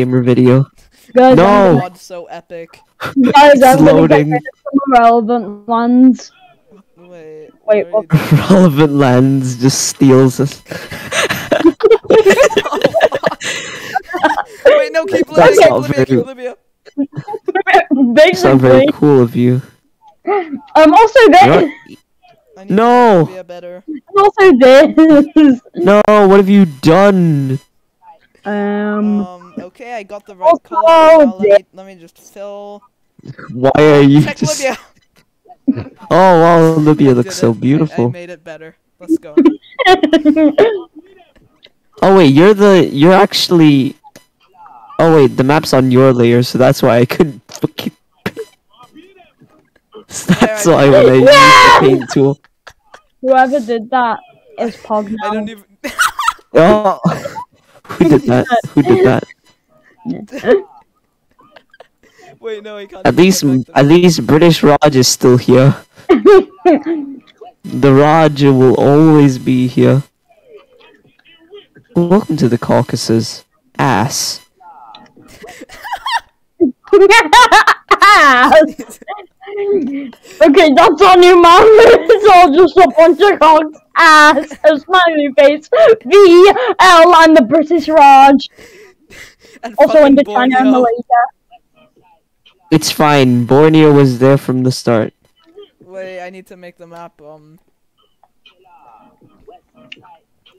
gamer video. Guys, No. I'm God, so epic. gonna, guys, I'm gonna loading. some irrelevant ones. Wait. Wait, what? Relevant lens just steals us. Wait, no, keep That's keep not very- keep Libya. It's not very cool of you. I'm also You're- I No. make better. I'm also this. No, what have you done? Um, Um, okay, I got the right Oh, color. oh, Now let, me, let me just fill. Why are you Check just? Libya! Oh wow, Libya looks so it. I- I, made it better. Let's go. Oh wait, you're the you're actually. Oh wait, the map's on your layer, so that's why I couldn't fucking. That's why when I used the paint tool. whoever did that is Pog I don't even. Oh, who did that? Who did that? Wait, no, I can't. At least, at least British Raj is still here. The Raj will always be here. Welcome to the Caucasus, ass. okay, that's our new map. It's all just a bunch of cogs, ass, a smiley face, V, L, and the British Raj. The- and Also fucking in China and Malaysia. It's fine. Borneo was there from the start. Wait, I need to make the map. Um,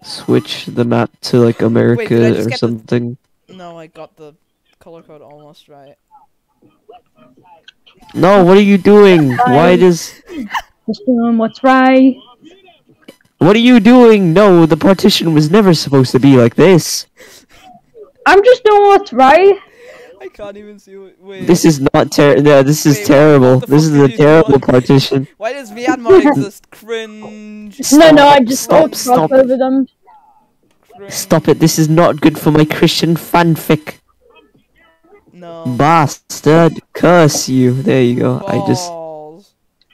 Switch the map to like America did I just or get the- something. no, I got the color code almost right. No, what are you doing? Why does? Just doing what's right. What are you doing? No, the partition was never supposed to be like this. I'm just doing what's right. I can't even see. What, wait. This is not ter. No, this is Wait, terrible. This is a you do? terrible partition. Why does Myanmar exist? Cringe. no, no, I just stop, stop over them. cringe. Stop it. This is not good for my Christian fanfic. No. Bastard. Curse you. There you go. I just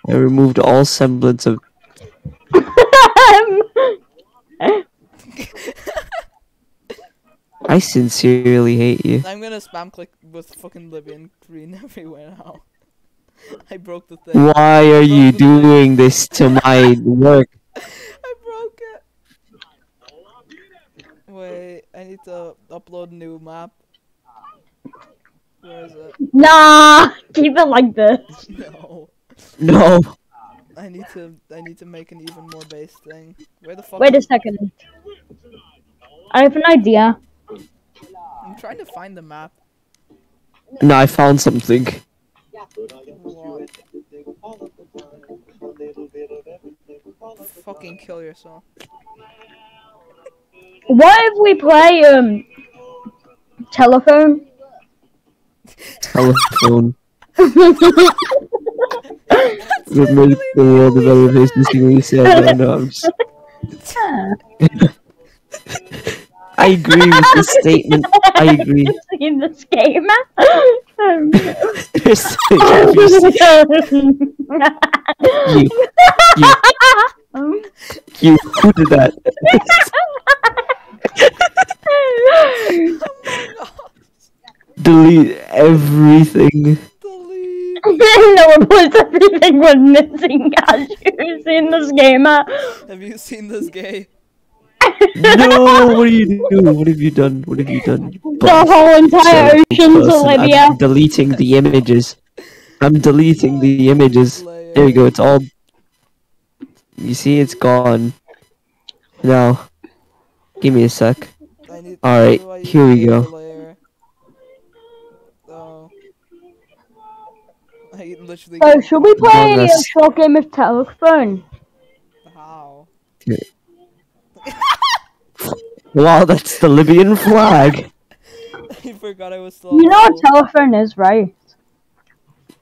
I removed all semblance of. I sincerely hate you. I'm gonna spam click with fucking Libyan green everywhere now. I broke the thing. Why are you Broke thing. doing this to my work? I broke it. Wait, I need to upload new map. Where is it? nah, keep it like this. No. No. I need to I need to make an even more base thing. Where the fuck Wait a second. I have an idea. I'm trying to find the map. No, I found something. What? Fucking kill yourself. What if we play um telephone? Telephone. Would make the world a better place to see you said. I know. I'm just... I agree with the statement. I agree. in this game. There's- have you seen- you, you, you, who did that? Delete everything. Delete. no one puts everything with missing cashews in this game. Have you seen this gay? No, what are you doing? What have you done? What have you done? you The bastard whole entire person? ocean's Olivia. I'm deleting the images. I'm deleting the images. There you go. It's all. You see, it's gone. Now, give me a sec. Alright, how do I here we go. layer? Oh. I literally. Oh, should we play a short game of telephone? How? Wow, that's the Libyan flag. I forgot I was still. You know what telephone is, right?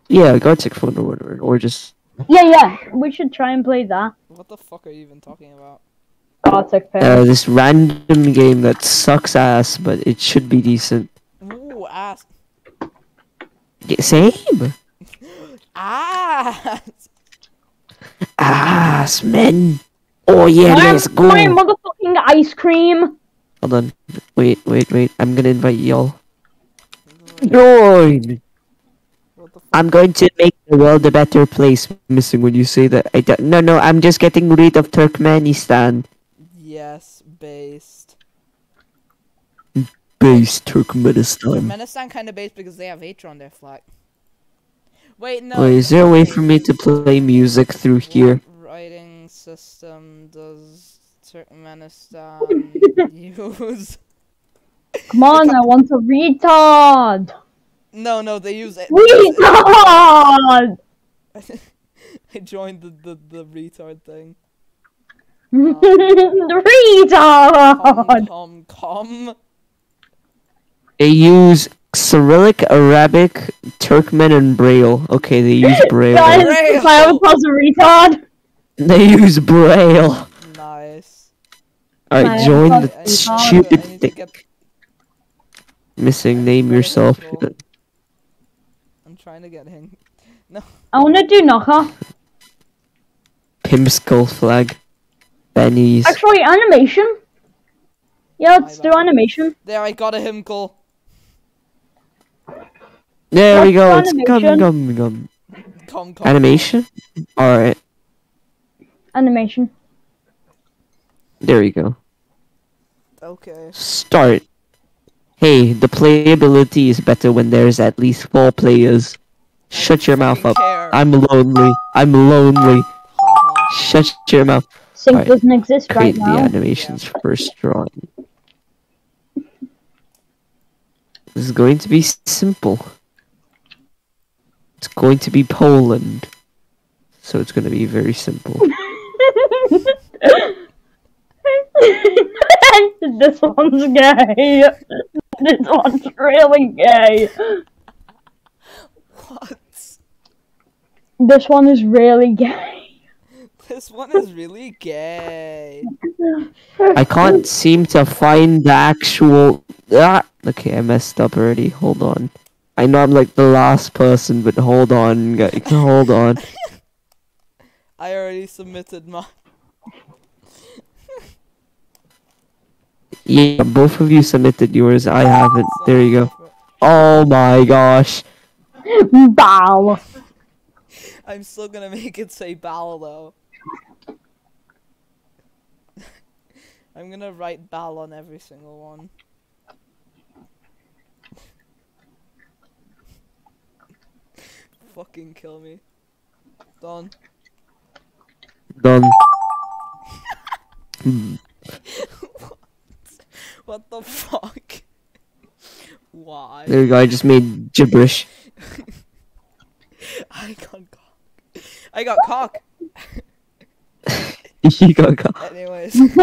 Yeah, Gartic phone or whatever, or just. Yeah, yeah. We should try and play that. What the fuck are you even talking about? Gothic phone. Uh, this random game that sucks ass, but it should be decent. Ooh, ass. Yeah, same. Ass. Ass, men. Oh yeah, I'm let's go. my motherfucking ice cream. Hold on. Wait, wait, wait. I'm gonna invite y'all. Join. What the fuck? I'm going to make the world a better place. Missing when you say that. I don't, no, no. I'm just getting rid of Turkmenistan. Yes, based. Based Turkmenistan. Turkmenistan kind of based because they have H on their flag. Wait, no. Wait, is there a way for me to play music through here? Writing system does Turkmenistan use? Come on, I want a retard. No, no, they use it. Retard. I joined the, the, the retard thing. retard. Com, com, com. They use Cyrillic, Arabic, Turkmen, and Braille. Okay, they use Braille. Guys, Braille. my avatar's a retard. They use Braille. Nice. Alright, join the stupid thing. Missing, name yourself. I'm trying to get him. No. I want to do knocker. Pimp skull flag. Benny's. Actually, animation. Yeah, let's do animation. There, I got a him call. There we go. Let's It's do gum gum gum. Com, com. Animation? Alright, Animation. there we go. Okay. Start. Hey, the playability is better when there's at least four players. Shut your mouth up. care. I'm lonely. I'm lonely. Shut your mouth. Sync Alright, doesn't exist right Create the now. animations first drawing. This is going to be simple. It's going to be Poland. So it's going to be very simple. this one's gay. This one's really gay. What? This one is really gay. This one is really gay. I can't seem to find the actual. Ah! Okay, I messed up already. Hold on. I know I'm like the last person, but hold on, guys. Hold on. I already submitted my. Yeah, both of you submitted yours. I haven't. There you go. Oh my gosh. Bow. I'm still gonna make it say Bal though. I'm gonna write Bal on every single one. Fucking kill me. Done. Done. What the fuck? Why? There we go, I just made gibberish. I got cock. I got cock. you got cock. Anyways.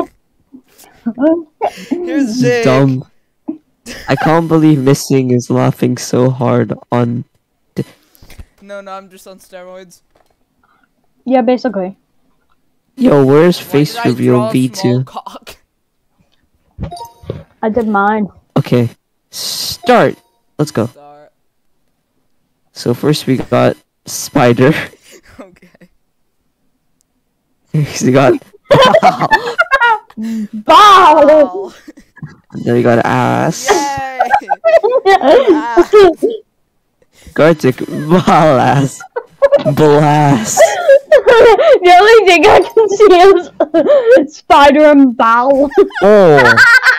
Here's Jake. Dumb. I can't believe Missing is laughing so hard on... No, no, I'm just on steroids. Yeah, basically. Yo, where's face reveal V2? I did mine. Okay, start. Let's go. Start. So first we got spider. Okay. we got. Bow. Ow. then we got ass. Yay! Gartic balas. Blast. the only thing I can see is spider and bow. Oh.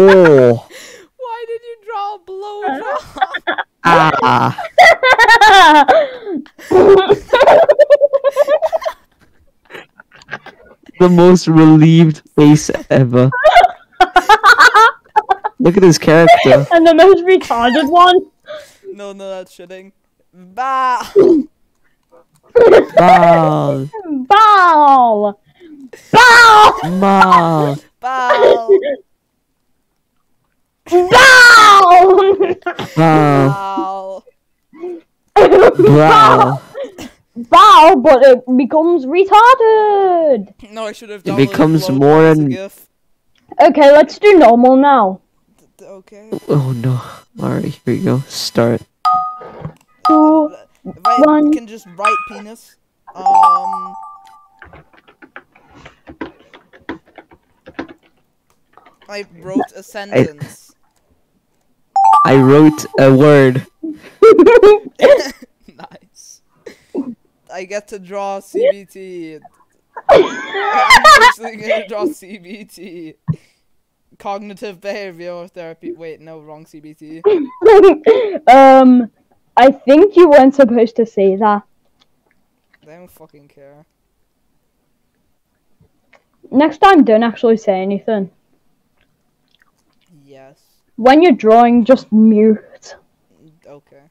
Oh. Why did you draw a blowjob? Ah. The most relieved face ever. Look at his character. and the most retarded one. no, no, that's shitting. Bah! Ball. Bow. Bow. Ball. Bow! Bow. Ball. Bow! Ball. Bow, but it becomes retarded. No, I should have done It downloaded becomes blowjob more as and- Okay, let's do normal now. D- Okay. Oh no. Alright, here we go. Start. Two. If I One. can just write penis. Um. I wrote a sentence. I wrote a word. nice. I get to draw CBT. I'm actually gonna draw CBT. Cognitive behavioral therapy. Wait, no, wrong CBT. um, I think you weren't supposed to say that. They don't fucking care. Next time, don't actually say anything. Yes. When you're drawing, just mute. Okay.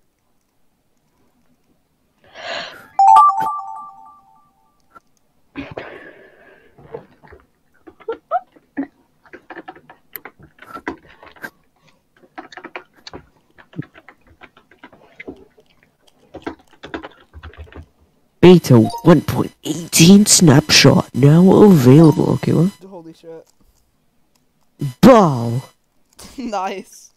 Beta 1.18 snapshot now available. Okay, what? Holy shit. Ball. nice.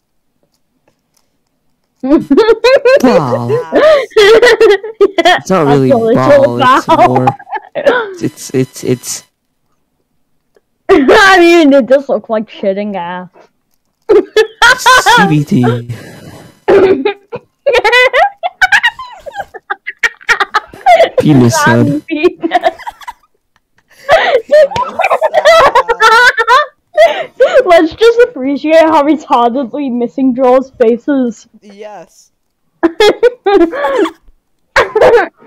Ball. It's not really That's ball. it's It's more. It's it's it's. I mean, it does look like shitting ass. CBT. Penis sound. Let's just appreciate how retardedly missing draws faces. Yes.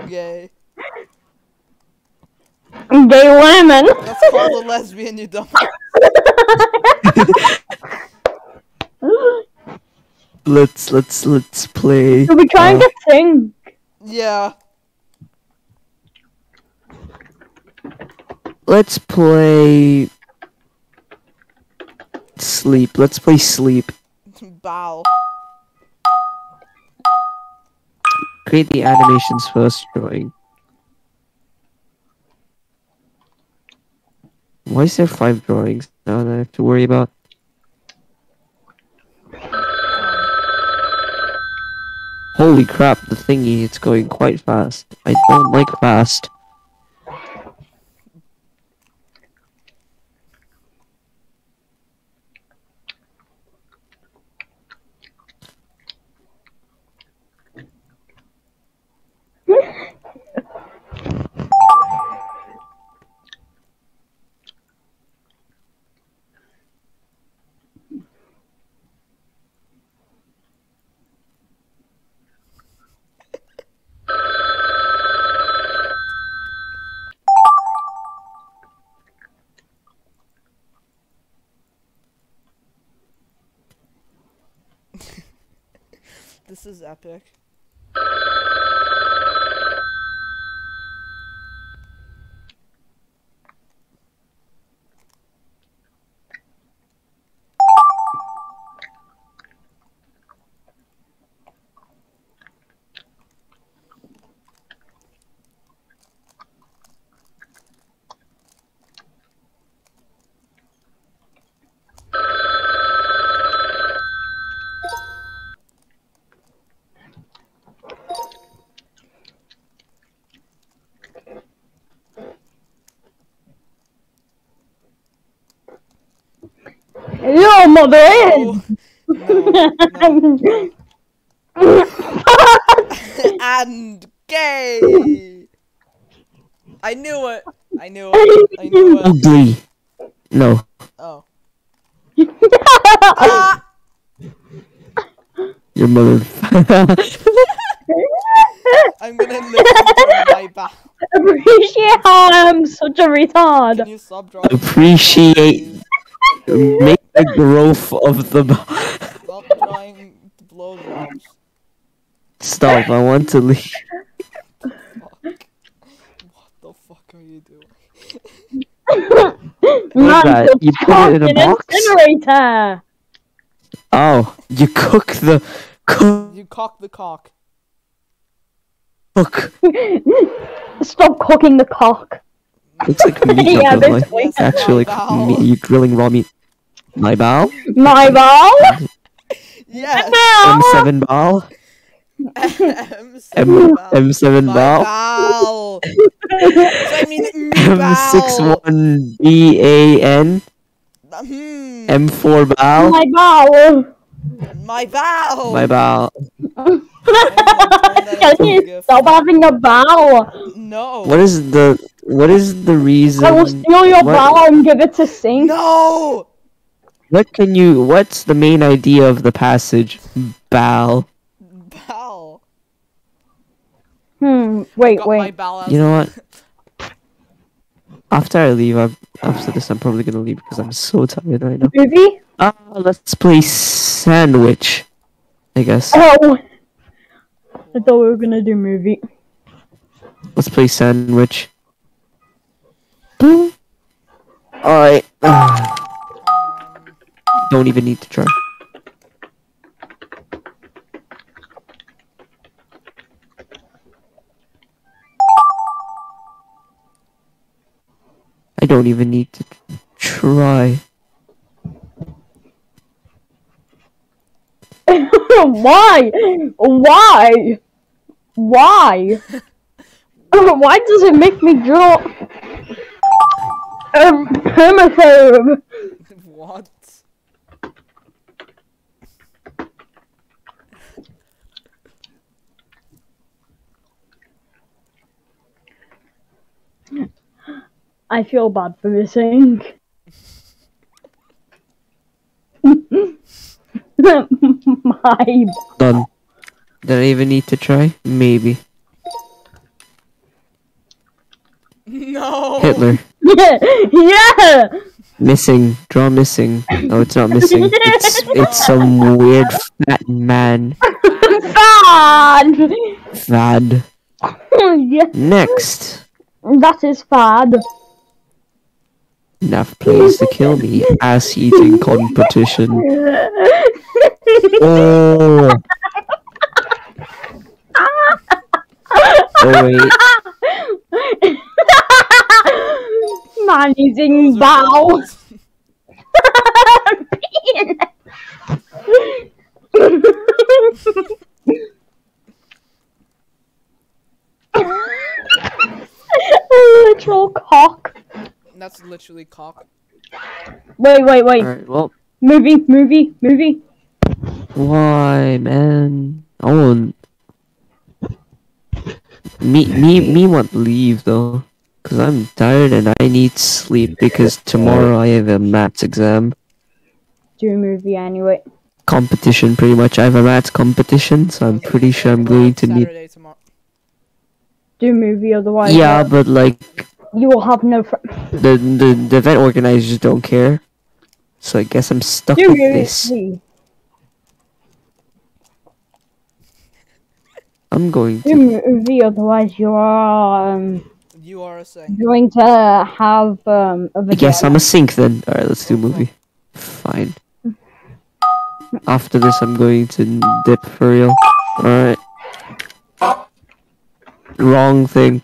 Gay. Gay women. That's called a lesbian, you dumb. Let's let's let's play. Should we try and uh, get sing? Yeah. Let's play. Sleep. Let's play sleep. Bow. Create the animations first drawing. Why is there five drawings now that I have to worry about? Holy crap, the thingy, it's going quite fast. I don't like fast. This is epic. Yo, mother Oh, no, no. and gay. I knew it. I knew it. I knew it. Ugly. No. Oh. Ah! Your mother. I'm gonna listen my back. Appreciate how I'm such a Can retard. you stop drawing? Appreciate. Make the growth of the. Stop trying drawing blowjobs. Stop, I want to leave. Fuck. What the fuck are you doing? Man, that? You put it in a fucking box? Incinerator. Oh, you cook the. Cook. You cock the cock. Cook. Stop cooking the cock. Looks like meat, Yeah, not like actually meat. You grilling raw meat. My bow. My ball. Yes. M7 bow. M M M7 My bow. bowel. So I mean. M61 B A N. Hmm. M4 bow. My ball. My bow. My bow. Can you stop having a bow? No. What is the what is the reason? I will steal your what, bow and give it to Sink. No. What can you? What's the main idea of the passage? Bal? Bow. Hmm. Wait, wait. You know what? After I leave, I'm, after this, I'm probably gonna leave because I'm so tired right now. Movie? Ah, let's play sandwich. I guess. Oh. I thought we were gonna do movie. Let's play sandwich. Alright. Don't even need to try. I don't even need to try. Why? Why? Why? Why does it make me draw um, homophobe? What? I feel bad for missing. My Done. Did I even need to try? Maybe. No. Hitler. yeah, yeah. Missing. Draw missing. No, it's not missing. It's it's some weird fat man. Fad. Fad. yeah, Next. that is fad. Enough plays to kill me. Ass eating competition. Oh. Oh wait. Man are bow. Literal cock. That's literally cock. Wait, wait, wait. Alright, well, Movie, movie, movie. why, man? I won't. Me, me, me want to leave though. Cause I'm tired and I need sleep because tomorrow I have a maths exam. Do a movie anyway. Competition pretty much. I have a maths competition, so I'm pretty sure I'm going to need. Tomorrow. Do a movie, otherwise Yeah, but like you will have no fr- the the the event organizers don't care. So I guess I'm stuck Do with this. movie. I'm going Do to. movie, otherwise you are um, You are a saying. going to have um, a I guess. I'm a sink then. Alright, let's do a movie. Fine. After this, I'm going to dip for real. Alright. Wrong thing.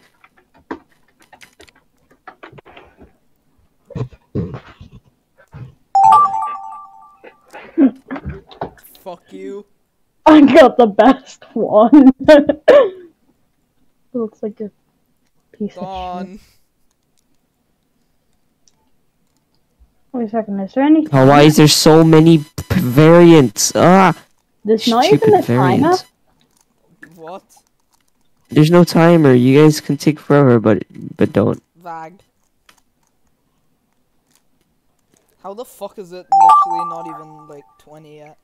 You. I got the best one. looks like a piece of shit. Wait a second, is there any Oh, why is there so many p- variants? Ah! There's not even Stupid a timer? variants. What? There's no timer. You guys can take forever, but but don't. Vag. How the fuck is it literally not even like 20 yet?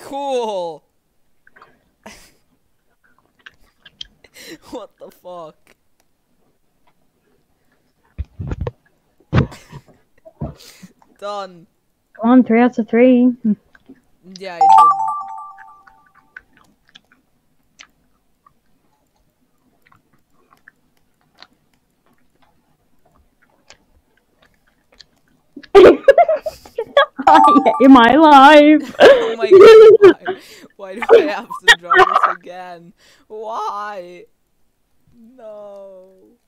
Cool! what the fuck? Done. Come on, three out of three. Yeah, I did. I hate my life. Oh my god, why, why do I have to draw this again? Why? No.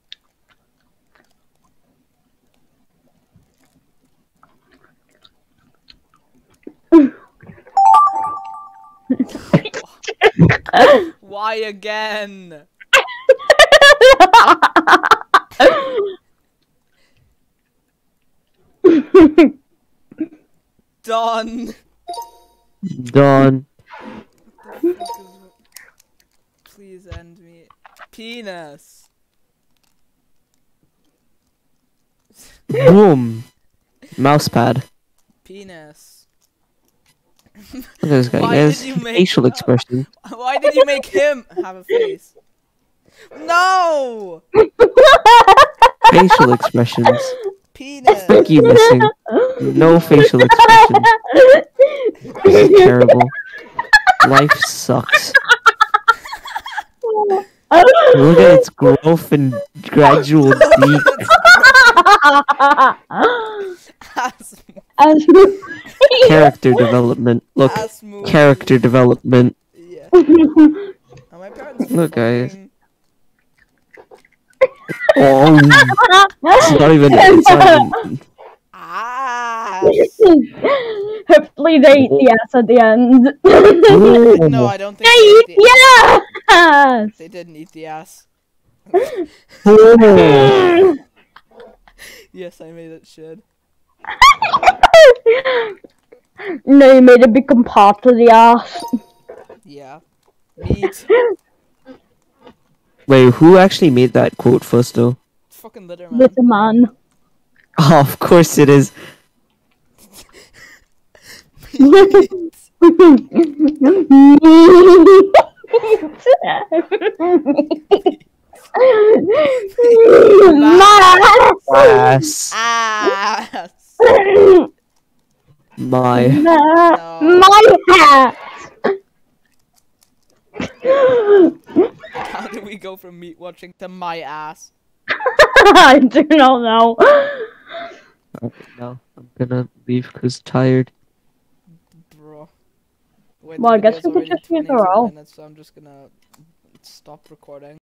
Why again? Done. Done. What the fuck is- Please end me. Penis. Boom. Mousepad. Penis. Look at this guy. Why did you make- facial expression. Why did you make him have a face? No! Facial expressions. Penis. Ricky missing. No facial expression. This is terrible. Life sucks. Look at its growth and gradual deep. Character development. Look, character development. Yeah. Parents Look, guys. Fucking- Oh, it's not even. It's not even Ass. Hopefully they eat the ass at the end. Oh. No, I don't think they they, eat the- the ass! they didn't eat the ass. Oh. Yes, I made it shit. no, you made it become part of the ass. Yeah. Meat. Wait, who actually made that quote first, though? Fucking litter maan. Little man. Oh, of course it is. Ass. Ass. My. My hat. How do we go from meat watching to my ass? I do not know. Okay, now I'm gonna leave because tired. Bro. Wait, Well, I guess we could just use 22 our own. minutes, so I'm just gonna stop recording.